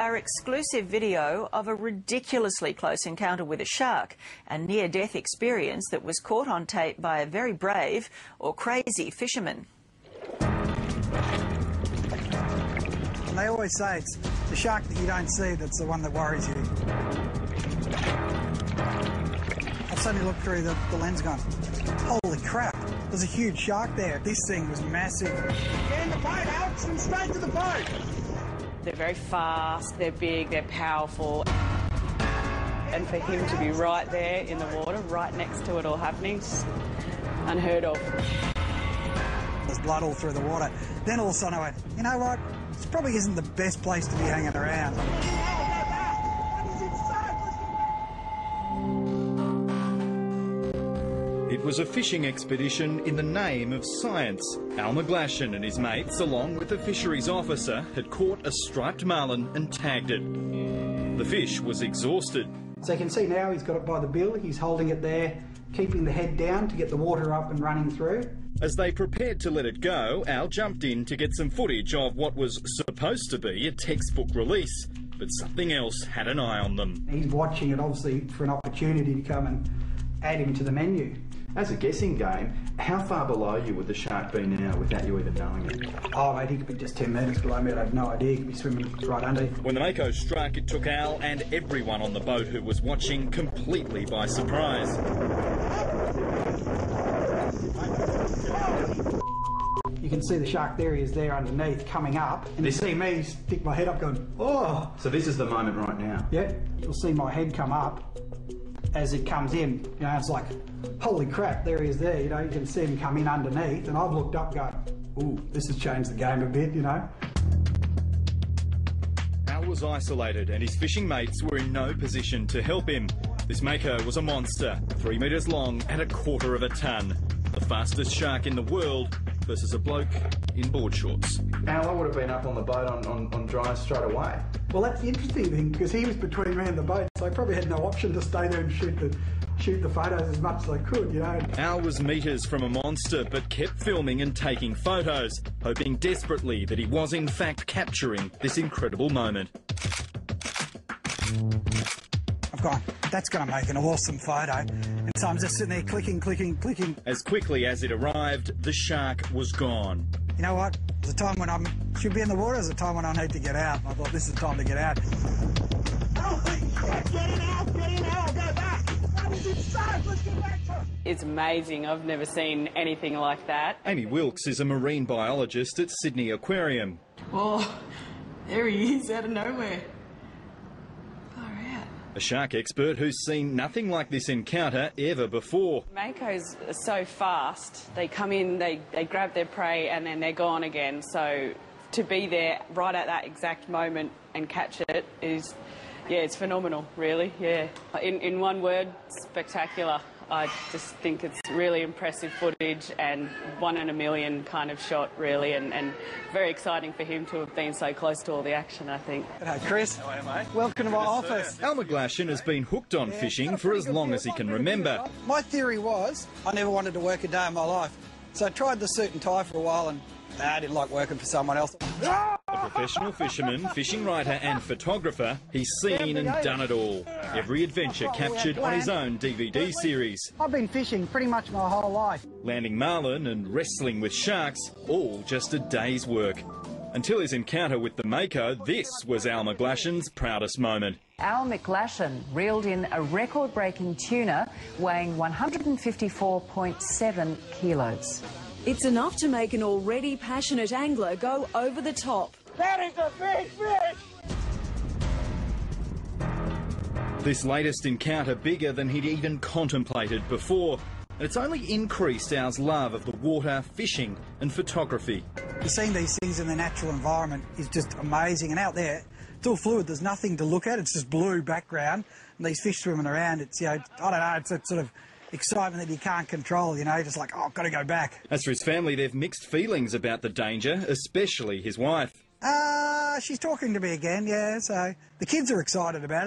Our exclusive video of a ridiculously close encounter with a shark, a near-death experience that was caught on tape by a very brave or crazy fisherman. They always say it's the shark that you don't see that's the one that worries you. I've suddenly looked through the, the lens gone, holy crap, there's a huge shark there. This thing was massive. Get in the boat, Alex, and straight to the boat. They're very fast, they're big, they're powerful. And for him to be right there in the water, right next to it all happening, unheard of. There's blood all through the water. Then all of a sudden I went, you know what? This probably isn't the best place to be hanging around. It was a fishing expedition in the name of science. Al McGlashan and his mates, along with a fisheries officer, had caught a striped marlin and tagged it. The fish was exhausted. So you can see now he's got it by the bill. He's holding it there, keeping the head down to get the water up and running through. As they prepared to let it go, Al jumped in to get some footage of what was supposed to be a textbook release. But something else had an eye on them. He's watching it obviously for an opportunity to come and add him to the menu. As a guessing game, how far below you would the shark be now without you even knowing it? Oh, mate, he could be just 10 metres below me. I'd have no idea. He could be swimming right under. When the Mako struck, it took Al and everyone on the boat who was watching completely by surprise. You can see the shark there. He is there underneath, coming up. And you see me stick my head up, going, oh. So this is the moment right now. Yeah, you'll see my head come up as it comes in. You know, it's like, holy crap, there he is there. You know, you can see him come in underneath. And I've looked up going, ooh, this has changed the game a bit, you know. Al was isolated and his fishing mates were in no position to help him. This Mako was a monster, three metres long and a quarter of a tonne. The fastest shark in the world versus a bloke in board shorts. Al, I would have been up on the boat on, on, on dry straight away. Well, that's the interesting thing because he was between me and the boat, so I probably had no option to stay there and shoot the shoot the photos as much as I could, you know. Al was metres from a monster, but kept filming and taking photos, hoping desperately that he was in fact capturing this incredible moment. I've gone, that's going to make an awesome photo. And so I'm just sitting there clicking, clicking, clicking. As quickly as it arrived, the shark was gone. You know what? There's a time when I should be in the water, there's a time when I need to get out. I thought this is the time to get out. It's amazing. I've never seen anything like that. Amy Wilkes is a marine biologist at Sydney Aquarium. Oh, there he is out of nowhere. A shark expert who's seen nothing like this encounter ever before. Makos are so fast. They come in, they, they grab their prey, and then they're gone again. So to be there right at that exact moment and catch it is, yeah, it's phenomenal, really, yeah. In, in one word, spectacular. I just think it's really impressive footage and one in a million kind of shot, really, and, and very exciting for him to have been so close to all the action, I think. Hey, Chris. How are you, mate? Welcome to my office. Al McGlashan has been hooked on yeah, fishing for as long as he can remember. My theory was I never wanted to work a day in my life. So I tried the suit and tie for a while and nah, I didn't like working for someone else. Ah! A professional fisherman, fishing writer and photographer, he's seen and done it all. Every adventure captured on his own DVD series. I've been fishing pretty much my whole life. Landing marlin and wrestling with sharks, all just a day's work. Until his encounter with the Mako, this was Al McGlashan's proudest moment. Al McGlashan reeled in a record-breaking tuna weighing 154.7 kilos. It's enough to make an already passionate angler go over the top. That is a big fish! This latest encounter bigger than he'd even contemplated before. And it's only increased our love of the water, fishing and photography. Seeing these things in the natural environment is just amazing. And out there, it's all fluid. There's nothing to look at. It's just blue background. And these fish swimming around, it's, you know, I don't know, it's a sort of excitement that you can't control, you know, just like, oh, I've got to go back. As for his family, they've mixed feelings about the danger, especially his wife. Uh, she's talking to me again, yeah, so the kids are excited about it.